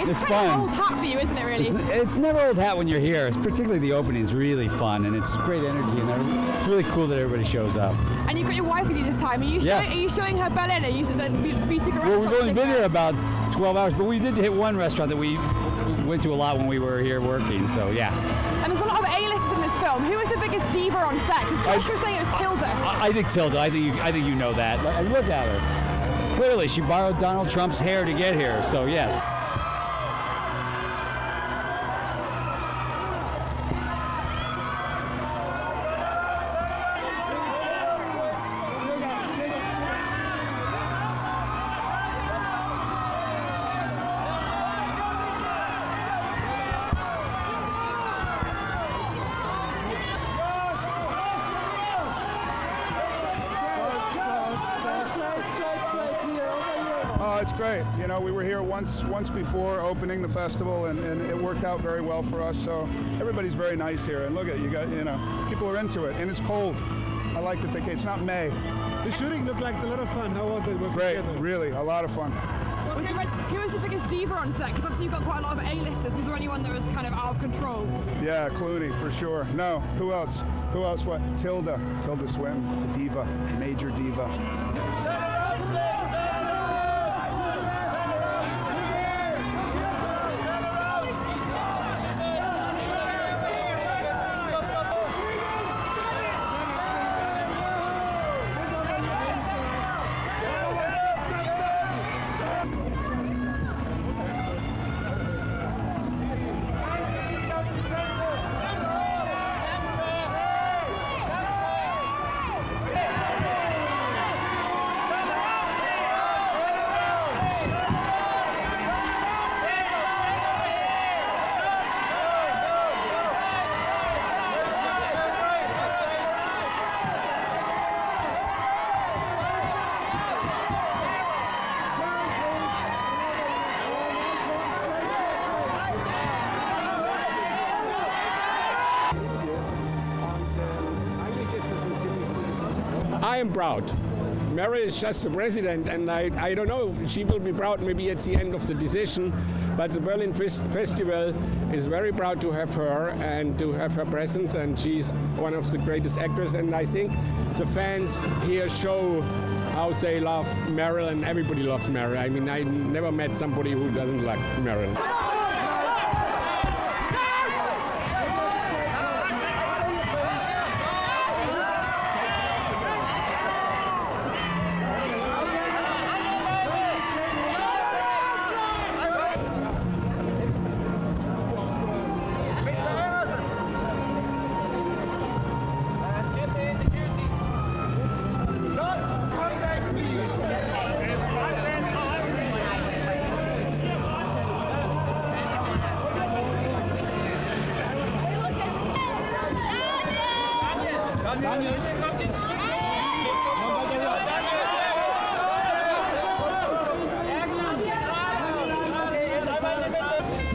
It's, It's kind fun. of old hat for you, isn't it, really? It's, it's never old hat when you're here. It's particularly the opening is really fun and it's great energy and it's really cool that everybody shows up. and you've got your wife with you this time. Are you, Yeah. showing, are you showing her Berlin? Are you then be- Well, restaurant? we've only been here about 12 hours, but we did hit one restaurant that we went to a lot when we were here working. So yeah, And there's a lot of A-listers in this film. Who was the biggest diva on set? Because Josh was saying it was Tilda. I, I think Tilda. I think you, I think you know that. Look at her. Clearly, she borrowed Donald Trump's hair to get here. So yes. It's great. You know, we were here once once before opening the festival, and, and it worked out very well for us. So everybody's very nice here. And look at you got you know people are into it, and it's cold. I like that they it's not May. The shooting looked like a lot of fun. How was it? working Great, together? really, a lot of fun. Was there, who was the biggest diva on set? Because obviously you've got quite a lot of A-listers. Was there anyone that was kind of out of control? Yeah, Clooney for sure. No, who else? Who else? What? Tilda, Tilda Swinton, diva, major diva. I am proud. Meryl is just the president, and I, I don't know, she will be proud maybe at the end of the decision, but the Berlin Fes- Festival is very proud to have her and to have her presence, and she's one of the greatest actors, and I think the fans here show how they love Meryl, and everybody loves Meryl. I mean, I never met somebody who doesn't like Meryl. Daniel.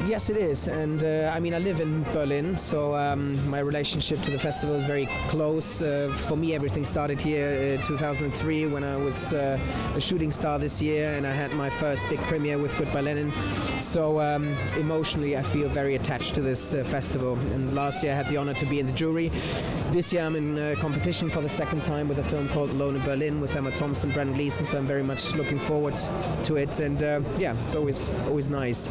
Yes, it is, and uh, I mean I live in Berlin, so um, my relationship to the festival is very close. Uh, for me, everything started here uh, 2003 when I was uh, a shooting star this year, and I had my first big premiere with Goodbye Lenin. So um, emotionally, I feel very attached to this uh, festival. And last year, I had the honor to be in the jury. This year, I'm in uh, competition for the second time with a film called Alone in Berlin with Emma Thompson, Brendan Gleeson. So I'm very much looking forward to it, and uh, yeah, it's always always nice.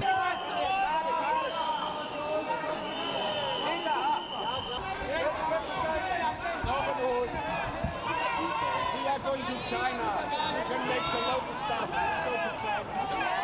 Together, together.